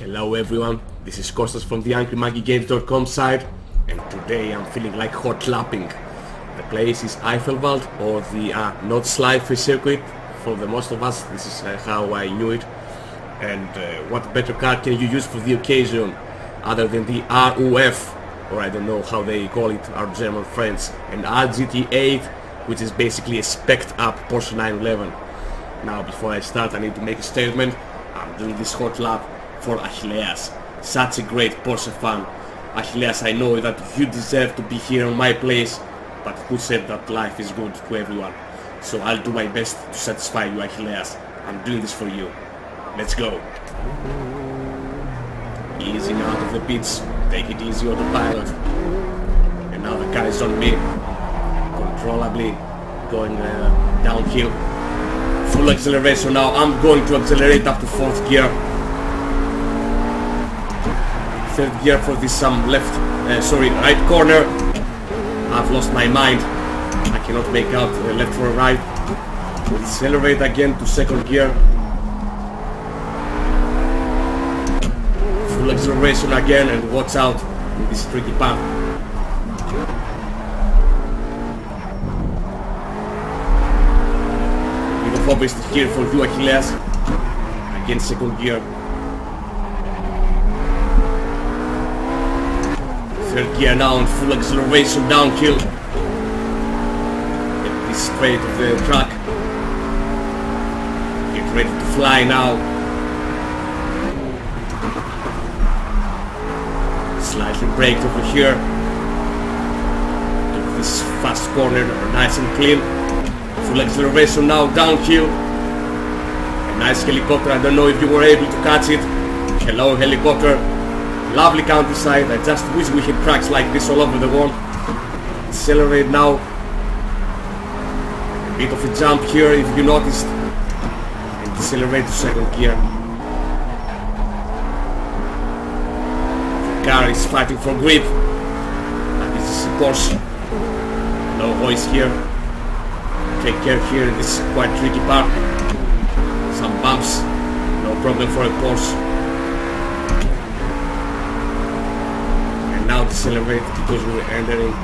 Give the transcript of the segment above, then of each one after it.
Hello everyone, this is Kostas from the AngryMonkeyGames.com site and today I'm feeling like hot lapping. The place is Eifelwald or the uh, Nordschleife circuit. For the most of us this is uh, how I knew it. And uh, what better car can you use for the occasion other than the RUF or I don't know how they call it, our German friends, and RGT8 which is basically a spec'd up Porsche 911. Now before I start I need to make a statement. I'm doing this hot lap for Achilleas. Such a great Porsche fan. Achilleas, I know that you deserve to be here on my place, but who said that life is good to everyone? So I'll do my best to satisfy you, Achilleas. I'm doing this for you. Let's go. Easing out of the pits. Take it easy, autopilot. And now the car is on me. Controllably going uh, downhill. Full acceleration now. I'm going to accelerate up to fourth gear third gear for this some left, uh, sorry, right corner. I've lost my mind. I cannot make out uh, left or right. Accelerate again to second gear. Full acceleration again and watch out in this tricky path. Bit of obvious here for you Achilles. Again second gear. Third gear now on full acceleration downhill. Get this straight of the track. Get ready to fly now. Slightly braked over here. Took this fast corner nice and clean. Full acceleration now downhill. A nice helicopter, I don't know if you were able to catch it. Hello helicopter. Lovely countryside. I just wish we had tracks like this all over the world. Accelerate now. A bit of a jump here if you noticed. And decelerate to second gear. Car is fighting for grip. And this is a Porsche. No voice here. Take care here, this is quite tricky part. Some bumps. No problem for a Porsche. Now decelerate because we're entering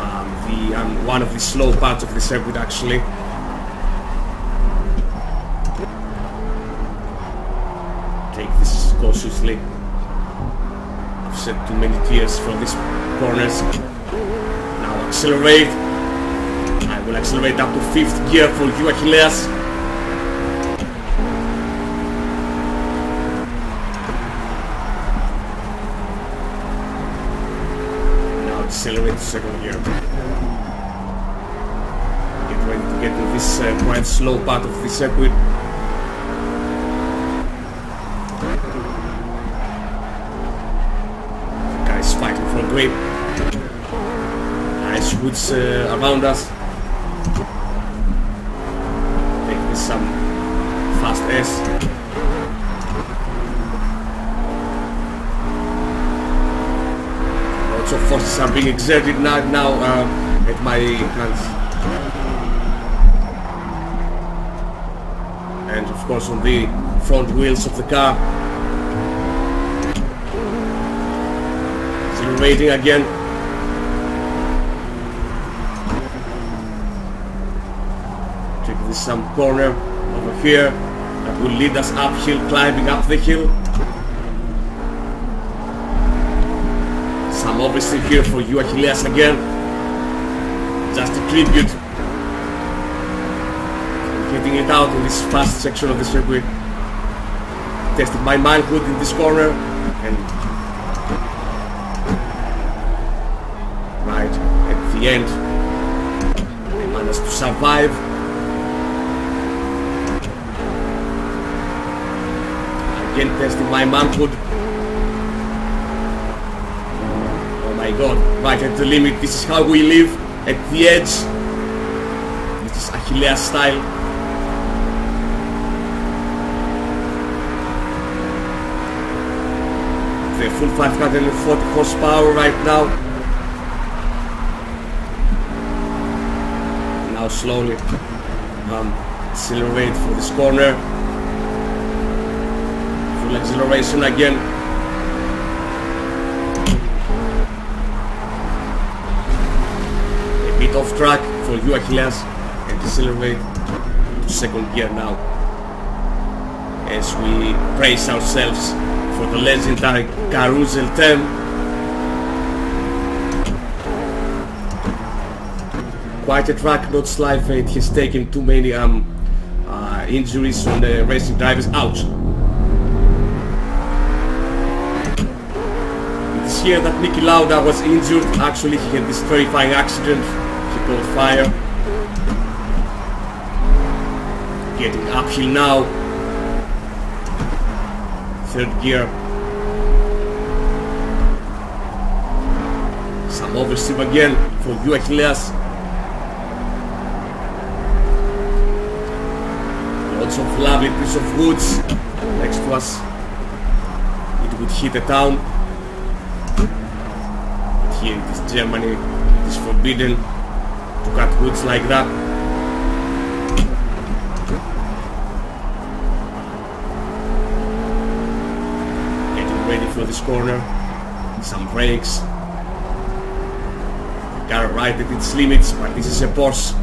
um, the um, one of the slow parts of the circuit actually. Take this cautiously. I've shed too many tears from these corners. Now accelerate. I will accelerate up to fifth gear for you Achilles. Accelerate to second gear. Get ready to get to this uh, quite slow part of the circuit. The guy is fighting for grip. Nice woods uh, around us. Take this some fast S. of forces are being exerted now, now uh, at my hands. And of course on the front wheels of the car. Accelerating again. Take this some corner over here that will lead us uphill, climbing up the hill. I'm obviously here for you Achilles again. Just a tribute. Getting it out in this fast section of the circuit. Testing my manhood in this corner and right at the end I managed to survive. Again testing my manhood my god, right at the limit, this is how we live, at the edge. This is Achilles style. The full 540 horsepower right now. Now slowly um, accelerate for this corner. Full acceleration again. Off track for you Achilles and decelerate to second gear now as we brace ourselves for the legendary carousel turn. Quite a track, Nordschleife, it has taken too many um, uh, injuries on the racing drivers. Ouch! It's here that Niki Lauda was injured. Actually, he had this terrifying accident. He caught fire. Getting uphill now third gear. Some oversteer again for you Achilles. Lots of lovely piece of woods next to us. It would hit the town. But here in Germany it is forbidden to cut woods like that. Getting ready for this corner. Some brakes. Gotta ride at its limits, but this is a Porsche.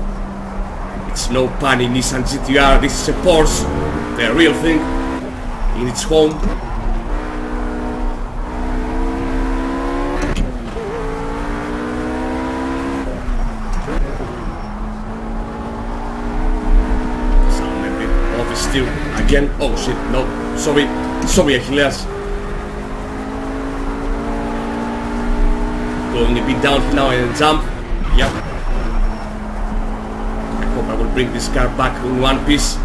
It's no punny Nissan GTR, this is a Porsche. The real thing. In its home. Some a bit oversteer again. Oh shit, no. Sorry. Sorry Achilles. Going a bit down now and jump. Yep. I hope I will bring this car back in one piece.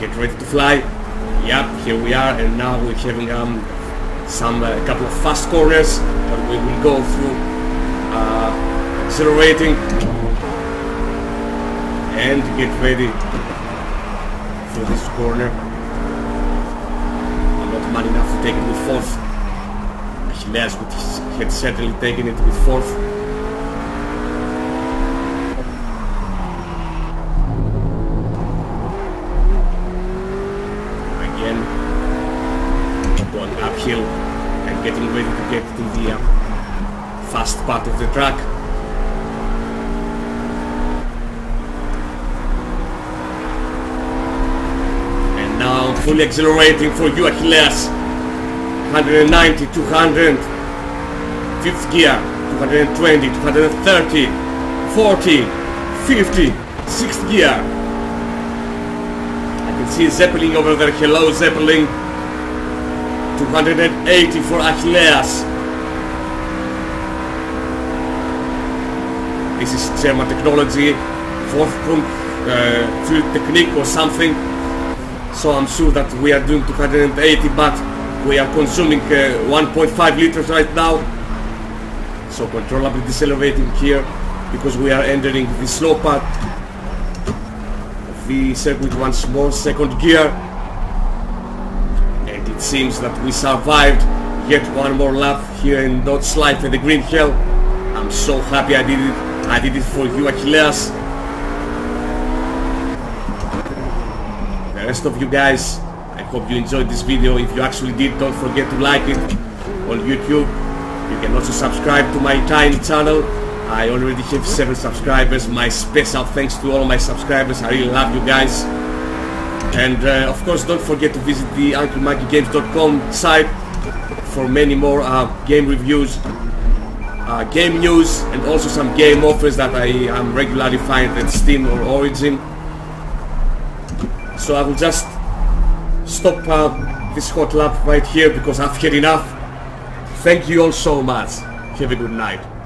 Get ready to fly. Yep, here we are and now we're having um, some uh, couple of fast corners but we will go through uh, accelerating and get ready for this corner I'm not man enough to take it with fourth. Achilles would had certainly taken it with fourth. Again, going uphill and getting ready to get to the uh, fast part of the track. Fully accelerating for you Achilles. 190 200 fifth gear 220 230 40 50 sixth gear. I can see Zeppelin over there. Hello Zeppelin. 280 for Achilles. This is German technology. Fourth pump uh, technique or something so I'm sure that we are doing 280 but we are consuming uh, 1.5 liters right now. So controllably decelerating here because we are entering the slow part of the circuit once more second gear. And it seems that we survived yet one more lap here in Nordschleife in the Green Hell I'm so happy I did it. I did it for you Achilles rest of you guys. I hope you enjoyed this video. If you actually did don't forget to like it on YouTube. You can also subscribe to my tiny channel. I already have 7 subscribers my special thanks to all my subscribers. I really love you guys. And uh, of course don't forget to visit the AngryMonkeyGames.com site for many more uh, game reviews uh, game news and also some game offers that I am regularly find at Steam or Origin so I will just stop uh, this hot lap right here because I've had enough. Thank you all so much. Have a good night.